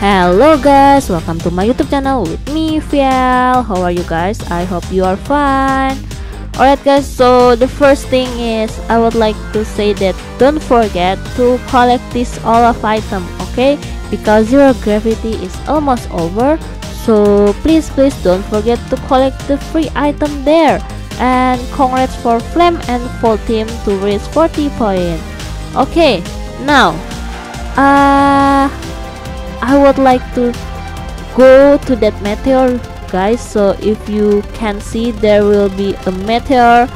Hello guys, welcome to my YouTube channel with me Vhiel. How are you guys? I hope you are fine. Alright guys, so the first thing is I would like to say that don't forget to collect this all of item, okay? Because zero gravity is almost over. So please please don't forget to collect the free item there. And congrats for Flame and Full Team to reach 40 points. Okay, now uh I would like to go to that meteor guys. So if you can see there will be a meteor.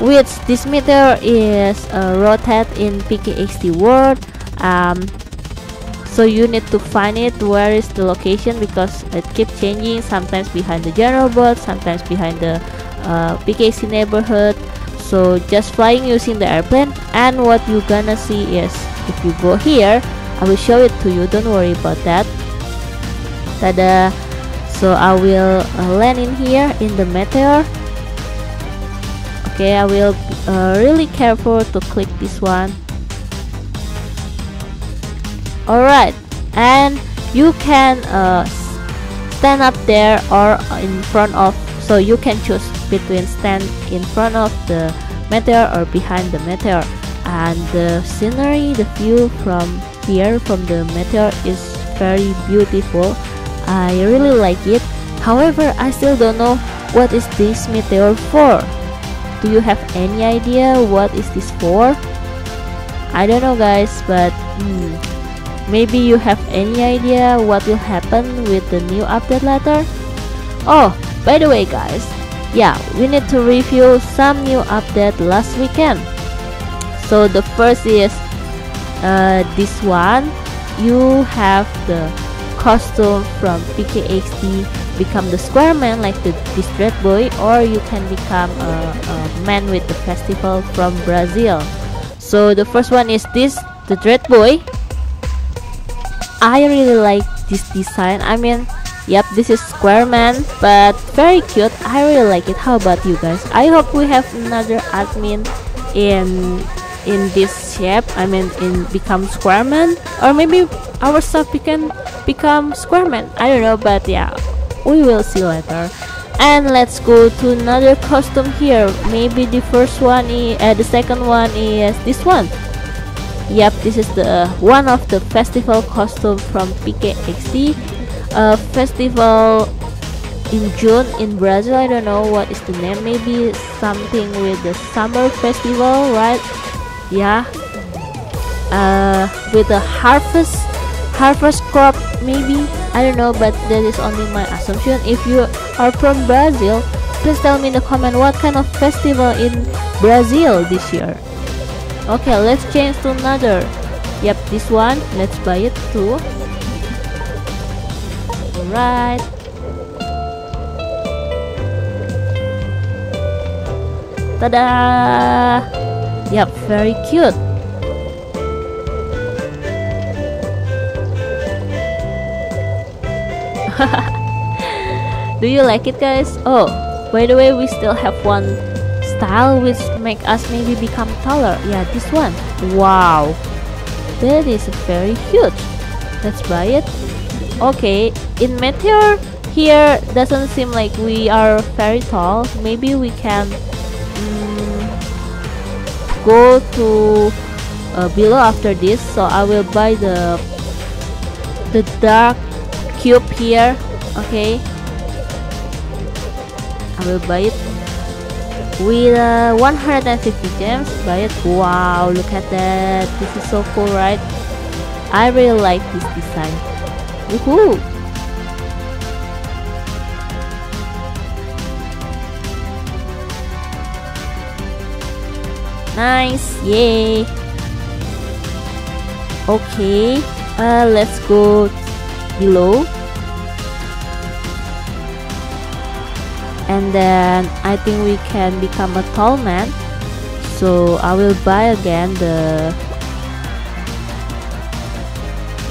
Which this meteor is uh, rotate in PKXD world. Um, so you need to find it. Where is the location? Because it keeps changing. Sometimes behind the general bot sometimes behind the uh, PKXD neighborhood. So just flying using the airplane. And what you gonna see is if you go here I will show it to you. Don't worry about that. Tada. So I will uh, land in here in the meteor. Okay I will uh, really careful to click this one. Alright. And you can uh, stand up there or in front of so you can choose between stand in front of the meteor or behind the meteor. And the scenery the view from here from the meteor is very beautiful. I really like it. However I still don't know what is this meteor for. Do you have any idea what is this for? I don't know guys but hmm, maybe you have any idea what will happen with the new update later oh by the way guys yeah we need to review some new update last weekend. So the first is uh, this one you have the costume from PKXD become the square man like the dread boy or you can become a, a man with the festival from Brazil. So the first one is this the dread boy. I really like this design. I mean yep this is square man but very cute. I really like it. How about you guys? I hope we have another admin in in this shape I mean in become squareman or maybe our stuff can become squareman. I don't know but yeah we will see later. And let's go to another costume here. Maybe the first one is uh, the second one is this one. Yep this is the one of the festival costume from PKXD uh, festival in June in Brazil I don't know what is the name. Maybe something with the summer festival right yeah uh, with a harvest harvest crop maybe. I don't know but that is only my assumption. If you are from Brazil please tell me in the comment what kind of festival in Brazil this year. Okay let's change to another. Yep this one. Let's buy it too. Alright. Tada Yep, very cute. Do you like it guys? Oh, by the way we still have one style which make us maybe become taller. Yeah, this one. Wow. That is very huge. Let's buy it. Okay, in Meteor here doesn't seem like we are very tall. Maybe we can go to uh, below after this so I will buy the the dark cube here okay? I will buy it with uh, 150 gems buy it. Wow look at that. This is so cool right? I really like this design. Woohoo Nice, yay! Okay, uh, let's go below. And then I think we can become a tall man. So I will buy again the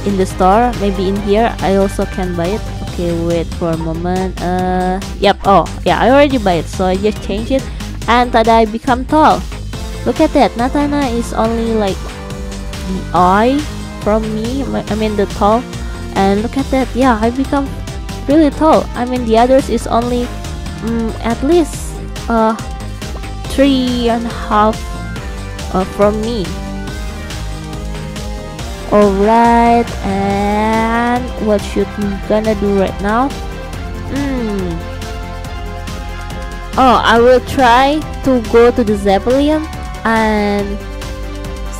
in the store maybe in here I also can buy it okay wait for a moment uh yep oh yeah I already buy it so I just change it and tada I become tall Look at that, Natana is only like the eye from me, I mean the tall, and look at that yeah I become really tall. I mean the others is only um, at least uh three and a half uh, from me. Alright and what should we gonna do right now? Hmm. Oh I will try to go to the Zeppelin and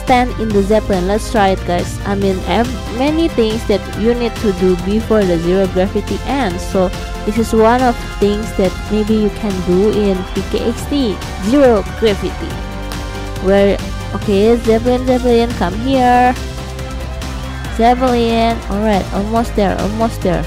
stand in the Zeppelin. Let's try it guys. I mean have many things that you need to do before the zero gravity ends. So this is one of things that maybe you can do in PKXD zero gravity. Where okay Zeppelin Zeppelin come here. Zeppelin alright almost there almost there.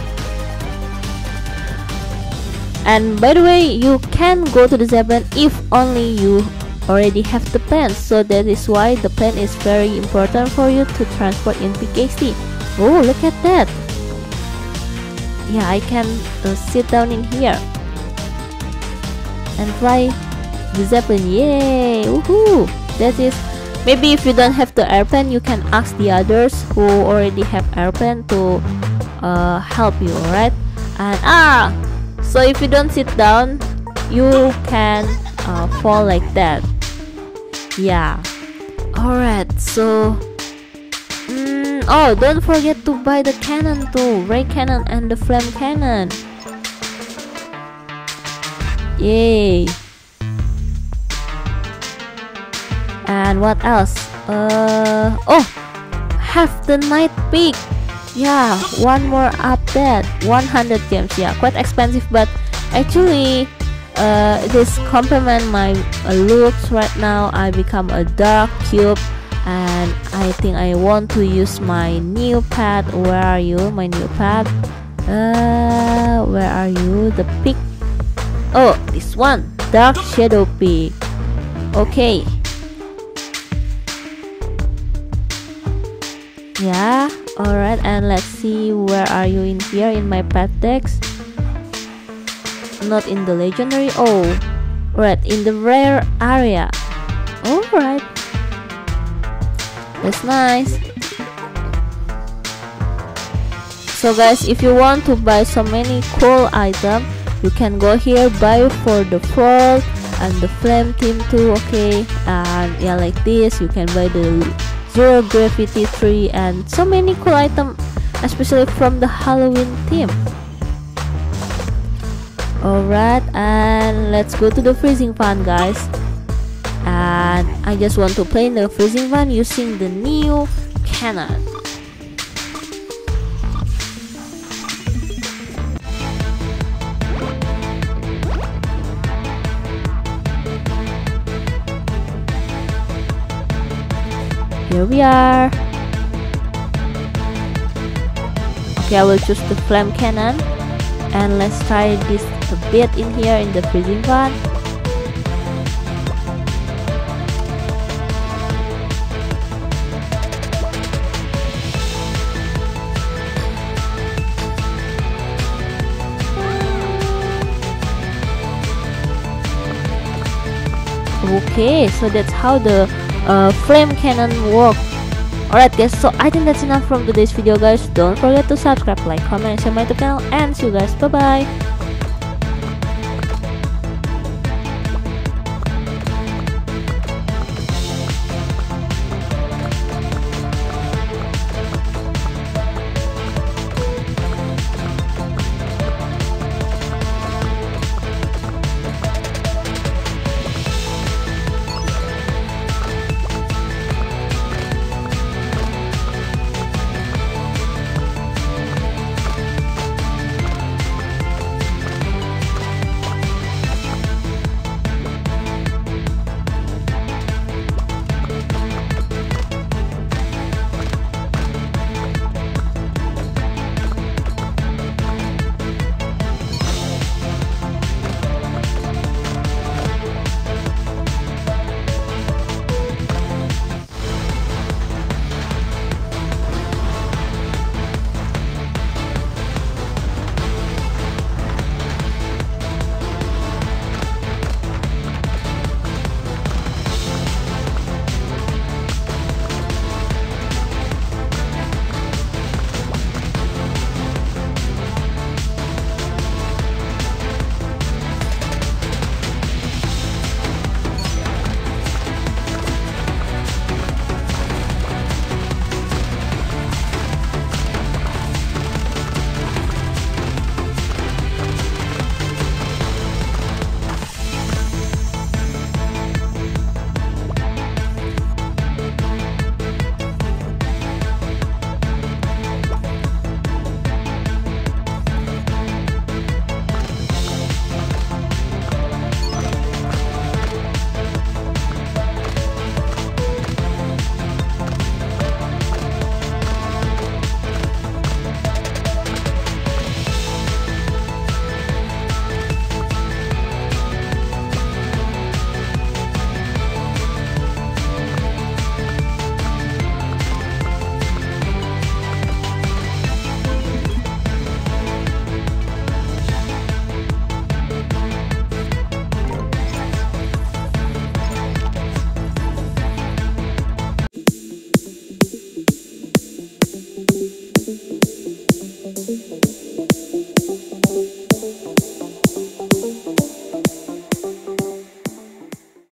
And by the way you can go to the Zeppelin if only you already have the pen so that is why the pen is very important for you to transport in PKXD oh look at that! Yeah I can uh, sit down in here. And fly the Zeppelin. Yay! Woohoo! That is maybe if you don't have the airplane you can ask the others who already have airplane to uh, help you alright? And ah! So if you don't sit down you can uh, fall like that yeah. Alright so mm, oh don't forget to buy the cannon too. Ray cannon and the flame cannon. Yay. And what else? Uh oh have the night peak. Yeah one more update. 100 gems yeah quite expensive but actually uh, this complement my uh, looks right now. I become a dark cube and I think I want to use my new pad where are you? My new pad uh, where are you? The peak. Oh this one. Dark shadow peak. Okay. Yeah alright. And let's see where are you in here in my pad decks not in the legendary oh right in the rare area. Alright. That's nice. So guys if you want to buy so many cool items you can go here buy for the fall and the flame team too okay? And yeah like this you can buy the zero gravity tree and so many cool items especially from the halloween theme alright and let's go to the freezing fan guys. And I just want to play in the freezing fan using the new cannon. Here we are. Okay I will choose the flame cannon. And let's try this a bit in here in the freezing fan okay so that's how the uh, flame cannon works. alright guys so i think that's enough from today's video guys. Don't forget to subscribe like comment and share my channel and see you guys. Bye bye